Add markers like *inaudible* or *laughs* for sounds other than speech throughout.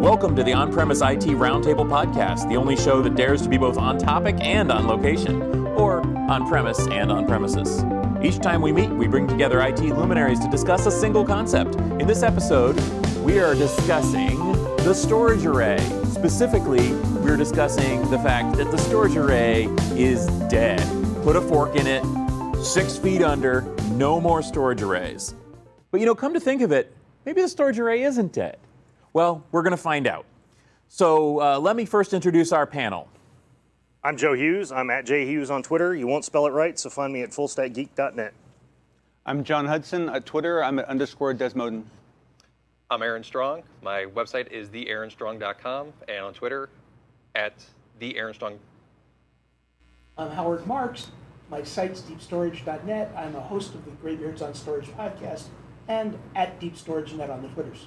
Welcome to the On Premise IT Roundtable Podcast, the only show that dares to be both on topic and on location, or on premise and on premises. Each time we meet, we bring together IT luminaries to discuss a single concept. In this episode, we are discussing the storage array. Specifically, we're discussing the fact that the storage array is dead. Put a fork in it, six feet under, no more storage arrays. But you know, come to think of it, maybe the storage array isn't dead. Well, we're going to find out. So uh, let me first introduce our panel. I'm Joe Hughes. I'm at jhughes on Twitter. You won't spell it right, so find me at fullstackgeek.net. I'm John Hudson at Twitter. I'm at underscore Desmodin. I'm Aaron Strong. My website is theaaronstrong.com and on Twitter at theaaronstrong. I'm Howard Marks. My site's deepstorage.net. I'm a host of the Graybeards on Storage podcast and at deepstoragenet on the Twitters.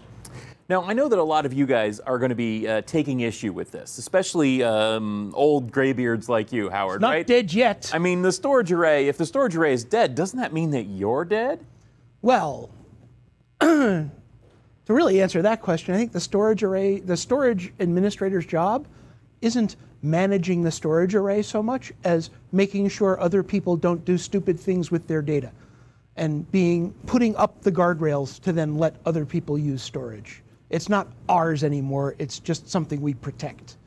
Now, I know that a lot of you guys are going to be uh, taking issue with this, especially um, old graybeards like you, Howard, Not right? dead yet. I mean, the storage array, if the storage array is dead, doesn't that mean that you're dead? Well, *clears throat* to really answer that question, I think the storage array, the storage administrator's job isn't managing the storage array so much as making sure other people don't do stupid things with their data and being putting up the guardrails to then let other people use storage. It's not ours anymore, it's just something we protect.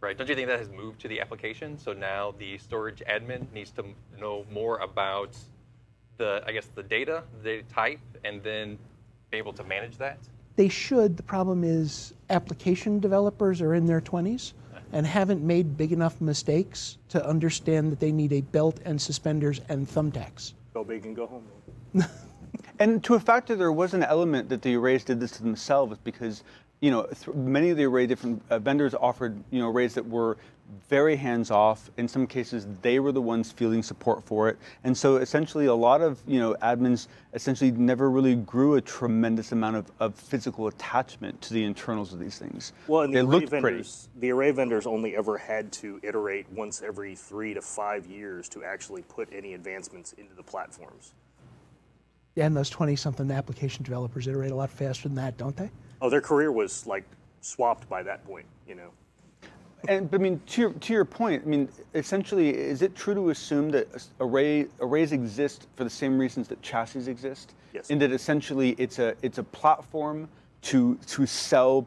Right. Don't you think that has moved to the application? So now the storage admin needs to know more about the, I guess, the data, the type, and then be able to manage that? They should. The problem is application developers are in their 20s uh-huh. and haven't made big enough mistakes to understand that they need a belt and suspenders and thumbtacks. Go big and go home. *laughs* And to a factor, there was an element that the arrays did this to themselves because, you know, th- many of the array different uh, vendors offered, you know, arrays that were very hands-off. In some cases, they were the ones fielding support for it, and so essentially, a lot of you know admins essentially never really grew a tremendous amount of, of physical attachment to the internals of these things. Well, and the array pretty. vendors, the array vendors only ever had to iterate once every three to five years to actually put any advancements into the platforms. And those 20 something application developers iterate a lot faster than that, don't they? Oh, their career was like swapped by that point, you know. And but I mean, to your, to your point, I mean, essentially, is it true to assume that array arrays exist for the same reasons that chassis exist? Yes. In that essentially, it's a it's a platform to to sell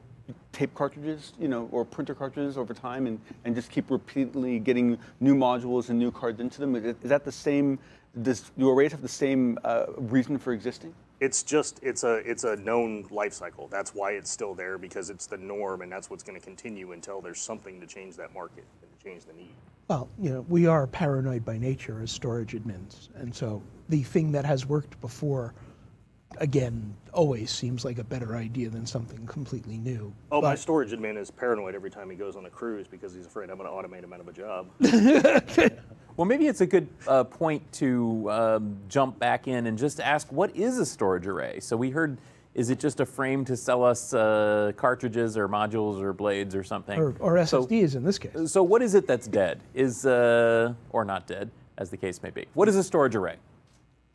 tape cartridges, you know, or printer cartridges over time, and, and just keep repeatedly getting new modules and new cards into them. Is, is that the same? Does do arrays have the same uh, reason for existing? It's just it's a it's a known life cycle. That's why it's still there because it's the norm, and that's what's going to continue until there's something to change that market and to change the need. Well, you know, we are paranoid by nature as storage admins. And so the thing that has worked before, again, always seems like a better idea than something completely new. Oh, my storage admin is paranoid every time he goes on a cruise because he's afraid I'm going to automate him out of a job. *laughs* Well, maybe it's a good uh, point to um, jump back in and just ask what is a storage array? So we heard, is it just a frame to sell us uh, cartridges or modules or blades or something? Or, or So- SSDs in this case. So what is it that's dead? Is uh, or not dead, as the case may be. What is a storage array?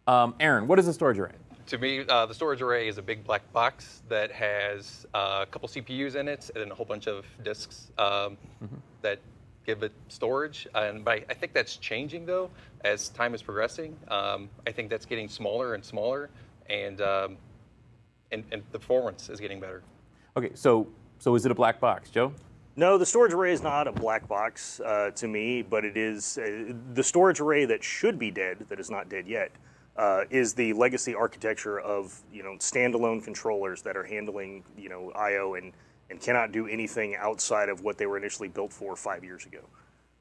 Um, Aaron, what is a storage array? To me, uh, the storage array is a big black box that has uh, a couple CPUs in it and a whole bunch of disks um, that give it storage. And but I, I think that's changing though as time is progressing. Um, I think that's getting smaller and smaller, and um, and, and the performance is getting better. Okay, so so is it a black box, Joe? No, the storage array is not a black box uh, to me, but it is uh, the storage array that should be dead, that is not dead yet, uh, is the legacy architecture of you know standalone controllers that are handling you know I/O and and cannot do anything outside of what they were initially built for five years ago.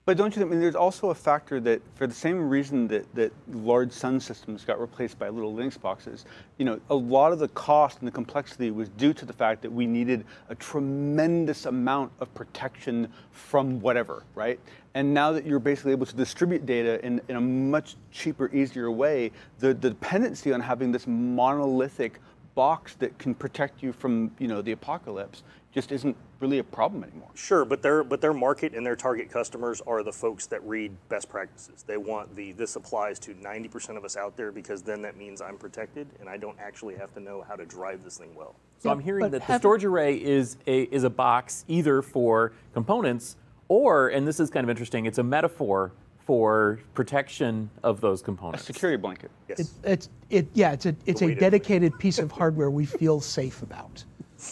But don't you think, I mean, there's also a factor that for the same reason that, that large Sun systems got replaced by little Linux boxes, you know, a lot of the cost and the complexity was due to the fact that we needed a tremendous amount of protection from whatever, right? And now that you're basically able to distribute data in, in a much cheaper, easier way, the, the dependency on having this monolithic box that can protect you from you know the apocalypse just isn't really a problem anymore. Sure, but their but their market and their target customers are the folks that read best practices. They want the this applies to 90% of us out there because then that means I'm protected and I don't actually have to know how to drive this thing well. So Yeah, I'm hearing that the storage array is a is a box either for components or, and this is kind of interesting, it's a metaphor for protection of those A components. security blanket. Yes. It, it's it yeah it's a it's a dedicated piece of hardware we feel safe about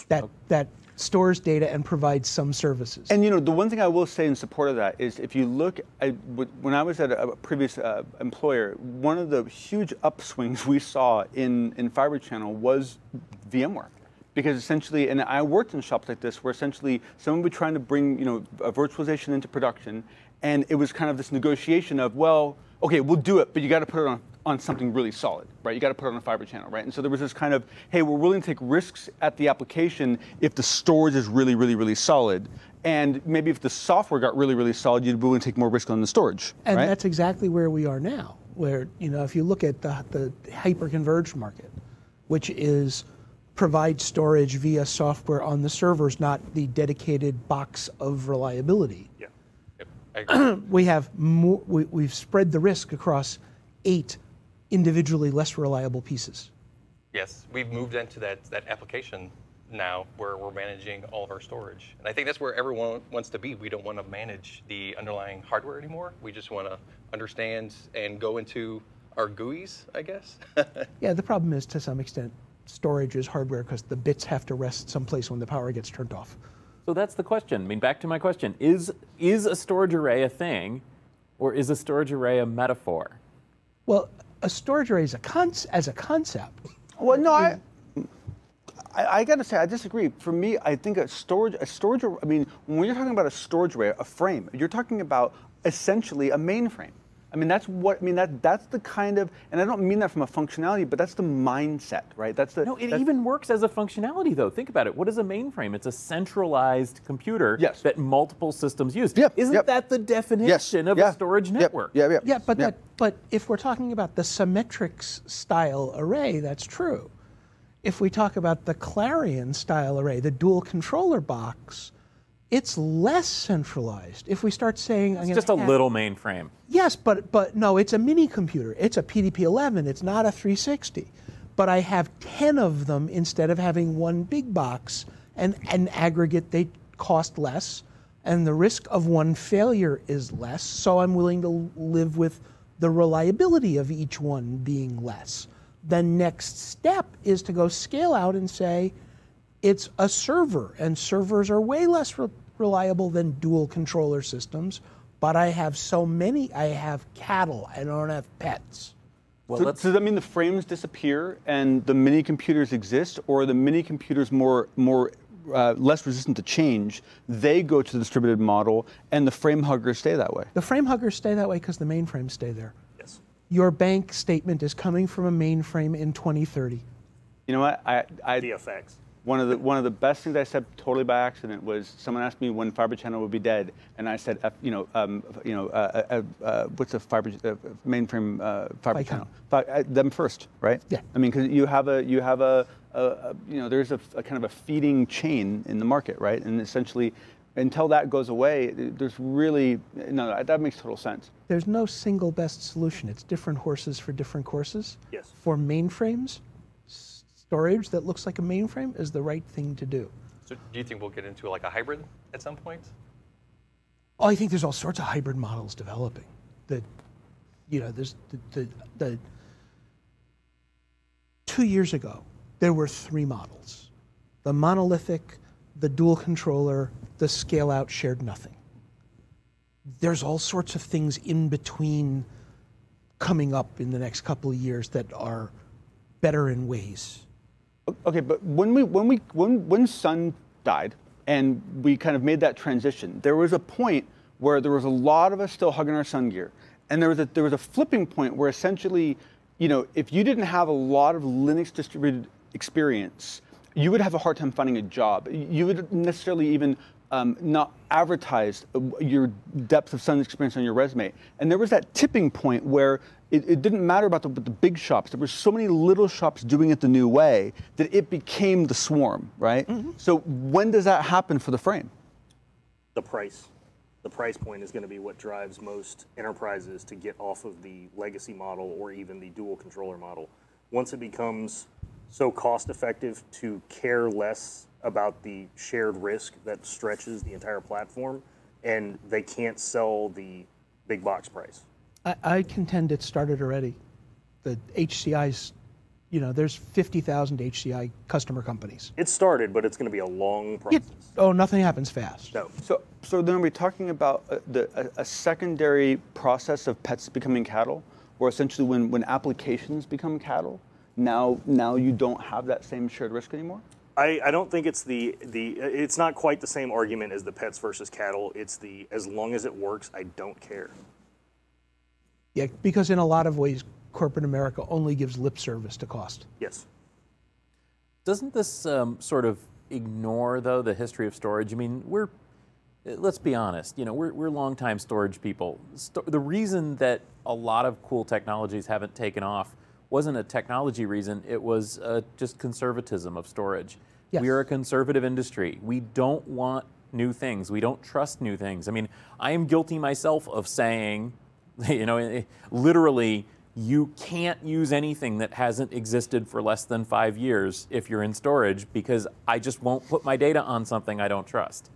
that that stores data and provides some services. And you know, the one thing I will say in support of that is, if you look, at, when I was at a, previous uh, employer, one of the huge upswings we saw in in fiber channel was VMware, because essentially, and I worked in shops like this, where essentially someone would be trying to bring you know a virtualization into production, and it was kind of this negotiation of, well, okay, we'll do it, but you got to put it on on something really solid, right? You got to put it on a fiber channel, right? And so there was this kind of, hey, we're willing to take risks at the application if the storage is really, really, really solid. And maybe if the software got really, really solid, you'd be willing to take more risk on the storage, And right? that's exactly where we are now. Where you know, if you look at the the hyper-converged market, which is provide storage via software on the servers, not the dedicated box of reliability. yeah. Yep, I agree. *clears throat* We have more, we, we've spread the risk across eight individually less reliable pieces. Yes, we've moved into that, that application now where we're managing all of our storage. And I think that's where everyone wants to be. We don't want to manage the underlying hardware anymore. We just want to understand and go into our GUIs, I guess. *laughs* Yeah, the problem is to some extent storage is hardware because the bits have to rest someplace when the power gets turned off. So that's the question. I mean, back to my question: Is is a storage array a thing, or is a storage array a metaphor? Well, a storage array is a con- as a concept. Well, no, I, I, I got to say, I disagree. For me, I think a storage, a storage. I mean, when you're talking about a storage array, a frame, you're talking about essentially a mainframe. I mean, that's what I mean. That that's the kind of, and I don't mean that from a functionality, but that's the mindset, right? That's the. No, it even works as a functionality, though. Think about it. What is a mainframe? It's a centralized computer Yes. that multiple systems use. Yep, Isn't yep. that the definition of yeah, a storage yep, network? Yeah, yeah, Yeah, but that but if we're talking about the Symmetrix style array, that's true. If we talk about the CLARiiON style array, the dual controller box, it's less centralized. If we start saying It's just a have- little mainframe. Yes, but but no, it's a mini computer. It's a PDP-11. It's not a 360. But I have 10 of them instead of having one big box, and an aggregate they cost less, and the risk of one failure is less. So I'm willing to live with the reliability of each one being less. The next step is to go scale out and say, it's a server, and servers are way less re- reliable than dual controller systems. But I have so many. I have cattle. I don't have pets. Well, So, so does that mean the frames disappear and the mini computers exist, or are the mini computers more more uh, less resistant to change? They go to the distributed model, and the frame huggers stay that way. The frame huggers stay that way because the mainframes stay there. Yes. Your bank statement is coming from a mainframe in 2030. You know what? I, I VFX. One of the one of the best things I said totally by accident was someone asked me when Fiber Channel would be dead, and I said, you know, um, you know, uh, uh, uh, what's a fiber uh, mainframe uh, Fiber FICON. Channel? Fi- uh, them first, right? Yeah. I mean, because you have a you have a, a, a you know, there's a, a kind of a feeding chain in the market, right? And essentially, until that goes away, there's really no that makes total sense. There's no single best solution. It's different horses for different courses. Yes. For mainframes, s- storage that looks like a mainframe is the right thing to do. so do you think we'll get into like a hybrid at some point? Oh, I think there's all sorts of hybrid models developing. That, you know, there's the, the, the two years ago there were three models: the monolithic, the dual controller, the scale out shared nothing. There's all sorts of things in between coming up in the next couple of years that are better in ways. Okay, but when we when we when when Sun died and we kind of made that transition, there was a point where there was a lot of us still hugging our Sun gear, and there was a there was a flipping point where essentially, you know, if you didn't have a lot of Linux distributed experience, you would have a hard time finding a job. You would necessarily even um, not advertise uh, your depth of Sun experience on your resume. And there was that tipping point where it, it didn't matter about the, the big shops. There were so many little shops doing it the new way that it became the swarm, right? Mm-hmm. So when does that happen for the frame? the price. The price point is going to be what drives most enterprises to get off of the legacy model or even the dual controller model. Once it becomes so cost effective to care less about the shared risk that stretches the entire platform, and they can't sell the big box price. I, I contend it started already. The HCI's, you know, there's 50,000 HCI customer companies. It started, but it's going to be a long Yeah, process. oh, nothing happens fast. No. So, so then we're talking about uh, the, a, a secondary process of pets becoming cattle, or essentially when, when applications become cattle, now, now you don't have that same shared risk anymore? I, I don't think it's the the it's not quite the same argument as the pets versus cattle. It's the as long as it works, I don't care. Yeah, because in a lot of ways, corporate America only gives lip service to cost. Yes. Doesn't this um, sort of ignore, though, the history of storage? I mean, we're, let's be honest, you know, we're, we're longtime storage people. Sto- the reason that a lot of cool technologies haven't taken off wasn't a technology reason, it was uh, just conservatism of storage. Yes. We are a conservative industry. We don't want new things. We don't trust new things. I mean, I am guilty myself of saying, *laughs* you know, eh, literally, you can't use anything that hasn't existed for less than five years if you're in storage because I just won't put my data on something I don't trust.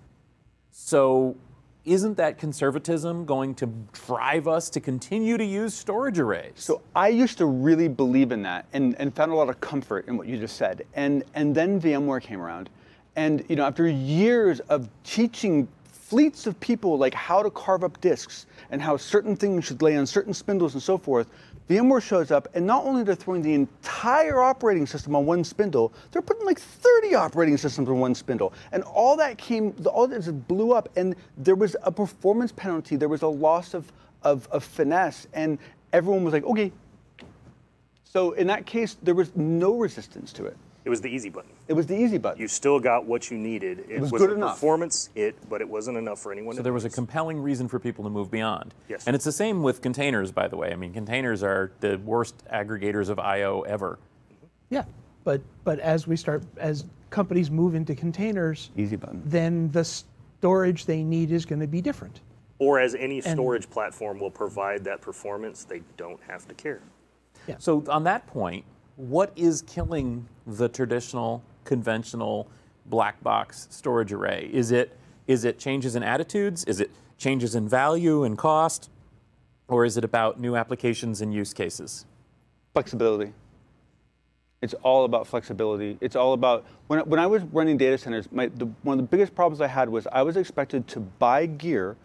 So, isn't that conservatism going to drive us to continue to use storage arrays? So I used to really believe in that and, and found a lot of comfort in what you just said. And and then VMware came around. And you know, after years of teaching fleets of people like how to carve up disks and how certain things should lay on certain spindles and so forth, VMware shows up and not only they're throwing the entire operating system on one spindle, they're putting like 30 operating systems on one spindle. And all that came, all that just blew up and there was a performance penalty, there was a loss of, of, of finesse, and everyone was like, okay. So in that case, there was no resistance to it. It was the easy button. It was the easy button. You still got what you needed. It, was was good a enough. performance hit, but it wasn't enough for anyone. So to there was a compelling reason for people to move beyond. Yes. And it's the same with containers, by the way. I mean, containers are the worst aggregators of I/O ever. Mm-hmm. Yeah, but but as we start, as companies move into containers, Easy button. then the storage they need is going to be different. or as any storage platform will provide that performance, they don't have to care. Yeah. So on that point, what is killing the traditional, conventional black box storage array? Is it is it changes in attitudes? Is it changes in value and cost? Or is it about new applications and use cases? Flexibility. It's all about flexibility. It's all about when, when I was running data centers, my, the, one of the biggest problems I had was I was expected to buy gear,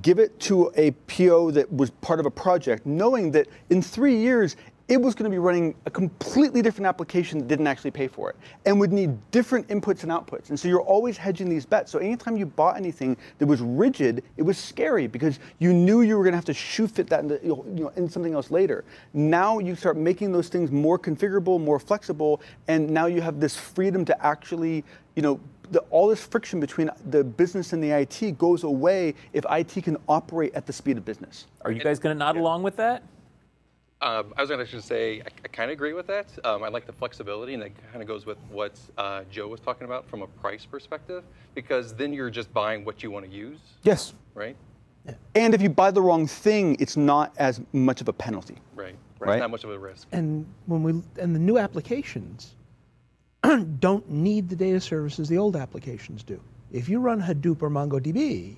give it to a PO that was part of a project, knowing that in three years it was going to be running a completely different application that didn't actually pay for it and would need different inputs and outputs. And so you're always hedging these bets. So anytime you bought anything that was rigid, it was scary because you knew you were going to have to shoe fit that into, you know, in something else later. Now you start making those things more configurable, more flexible, and now you have this freedom to actually, you know, the, all this friction between the business and the IT goes away if IT can operate at the speed of business. Are you guys going to nod along with that? Um, I was going to just say I, I kind of agree with that. Um, I like the flexibility, and that kind of goes with what uh, Joe was talking about from a price perspective, because then you're just buying what you want to use, Yes. right? And if you buy the wrong thing, it's not as much of a penalty. Right. Right. It's not much of a risk. And when we and the new applications *clears throat* don't need the data services the old applications do. If you run Hadoop or MongoDB,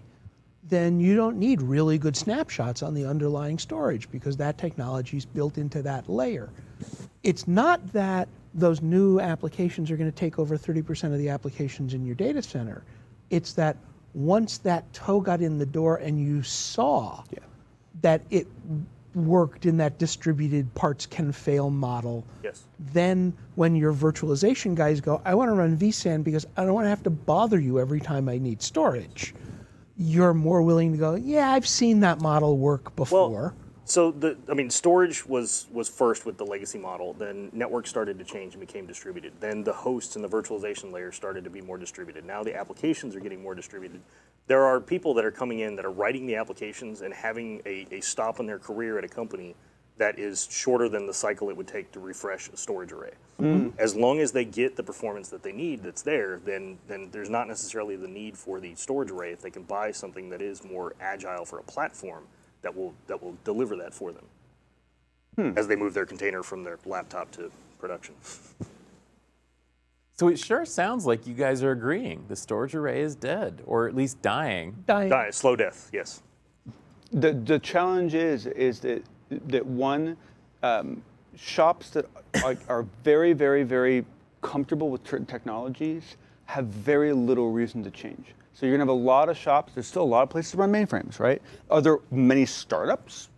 then you don't need really good snapshots on the underlying storage because that technology is built into that layer. It's not that those new applications are going to take over 30% of the applications in your data center. It's that once that toe got in the door and you saw that it worked in that distributed parts can fail model, Yes. then when your virtualization guys go, I want to run vSAN because I don't want to have to bother you every time I need storage, you're more willing to go, yeah, I've seen that model work before. Well, so the I mean, storage was was first with the legacy model. Then network started to change and became distributed. Then the hosts and the virtualization layer started to be more distributed. Now the applications are getting more distributed. there are people that are coming in that are writing the applications and having a, a stop in their career at a company that is shorter than the cycle it would take to refresh a storage array. Mm. As long as they get the performance that they need that's there, then then there's not necessarily the need for the storage array if they can buy something that is more agile for a platform that will that will deliver that for them hmm. as they move their container from their laptop to production. So it sure sounds like you guys are agreeing the storage array is dead, or at least dying. Dying. Die, slow death, yes. The the challenge is is that that one um, shops that are, are very very very comfortable with certain technologies have very little reason to change. So you're gonna have a lot of shops. There's still a lot of places to run mainframes, right? Are there many startups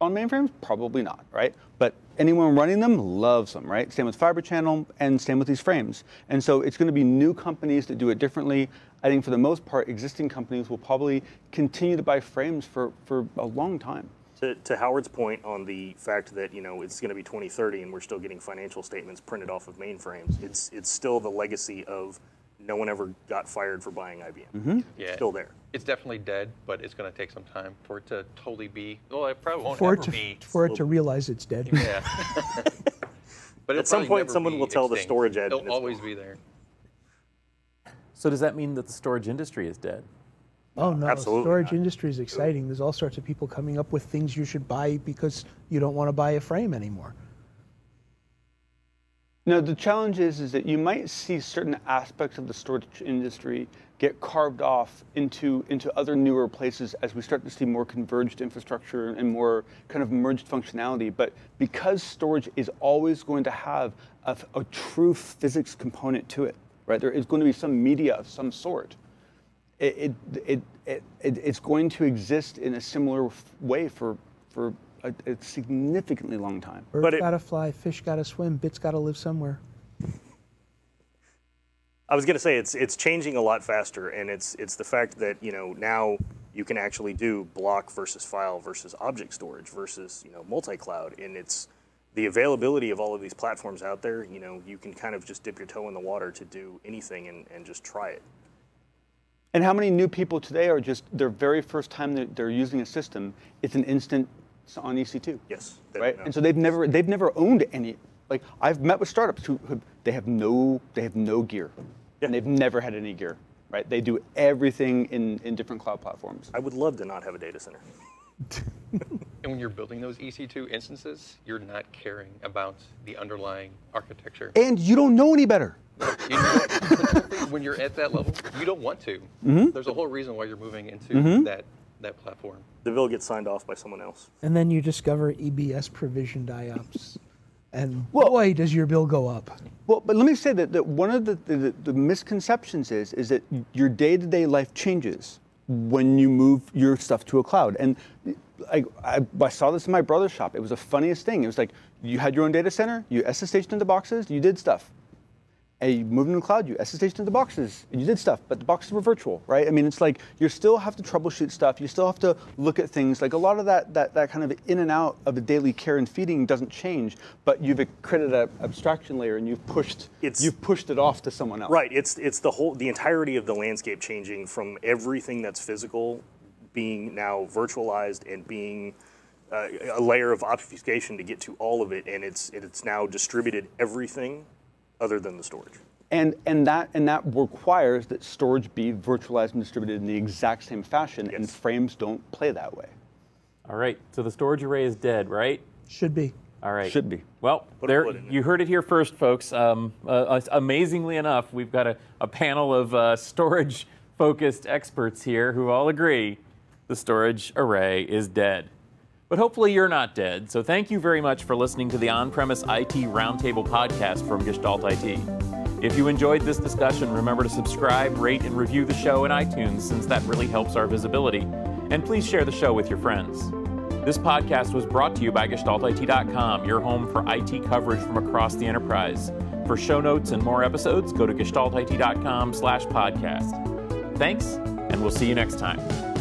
on mainframes? Probably not, right? But anyone running them loves them, right? Same with Fiber Channel and same with these frames. And so it's going to be new companies that do it differently. I think for the most part, existing companies will probably continue to buy frames for, for a long time. To, to Howard's point on the fact that you know it's going to be 2030 and we're still getting financial statements printed off of mainframes, it's it's still the legacy of no one ever got fired for buying IBM. Mm-hmm. Yeah. Still there. It's definitely dead, but it's going to take some time for it to totally be. Well, it probably won't For ever it, to, be. for it to realize it's dead. Yeah. *laughs* but At some point, someone will tell the storage admin It'll always gone. be there. So does that mean that the storage industry is dead? Oh no, Absolutely storage not. industry is exciting. There's all sorts of people coming up with things you should buy because you don't want to buy a frame anymore. No, the challenge is, is that you might see certain aspects of the storage industry get carved off into, into other newer places as we start to see more converged infrastructure and more kind of merged functionality. But because storage is always going to have a, a true physics component to it, right? There is going to be some media of some sort. It, it, it, it, it, it's going to exist in a similar f- way for, for a, a significantly long time. Birds But it- gotta fly, fish gotta swim, bits gotta live somewhere. I was going to say it's it's changing a lot faster, and it's it's the fact that you know now you can actually do block versus file versus object storage versus you know multi-cloud, and it's the availability of all of these platforms out there. You know you can kind of just dip your toe in the water to do anything and, and just try it. And how many new people today are just their very first time that they're using a system? It's an instant on EC2, Yes. right? And so they've never they've never owned any. Like I've met with startups who, who they have no they have no gear, Yeah. and they've never had any gear, right? They do everything in in different cloud platforms. I would love to not have a data center. *laughs* And when you're building those EC2 instances, you're not caring about the underlying architecture. And you don't know any better. You know, *laughs* when you're at that level, you don't want to. Mm-hmm. There's a whole reason why you're moving into that that platform. The bill gets signed off by someone else. And then you discover EBS provisioned IOPS. And Well- boy, does your bill go up. Well, but let me say that, that one of the, the, the misconceptions is is that your day-to-day life changes when you move your stuff to a cloud. And I, I, I saw this in my brother's shop. It was the funniest thing. It was like you had your own data center, you SSH into boxes, you did stuff. And you moved into the cloud, you SSH into boxes, and you did stuff, but the boxes were virtual, right? I mean, it's like you still have to troubleshoot stuff. You still have to look at things. Like a lot of that, that, that kind of in and out of the daily care and feeding doesn't change, but you've created an abstraction layer and you've pushed, It's- you've pushed it off to someone else. Right. It's it's the whole the entirety of the landscape changing from everything that's physical being now virtualized and being uh, a layer of obfuscation to get to all of it, and it's it's now distributed everything other than the storage. And, and, that, and that requires that storage be virtualized and distributed in the exact same fashion, and frames don't play that way. All right, so the storage array is dead, right? Should be. All right. Should be. Well, there you heard it here first, folks. Um, uh, uh, amazingly enough, we've got a, a panel of uh, storage-focused experts here who all agree the storage array is dead. But hopefully you're not dead. So thank you very much for listening to the On-Premise IT Roundtable podcast from Gestalt IT. If you enjoyed this discussion, remember to subscribe, rate, and review the show in iTunes since that really helps our visibility. And please share the show with your friends. This podcast was brought to you by GestaltIT.com, your home for IT coverage from across the enterprise. For show notes and more episodes, go to GestaltIT.com slash podcast. Thanks, and we'll see you next time.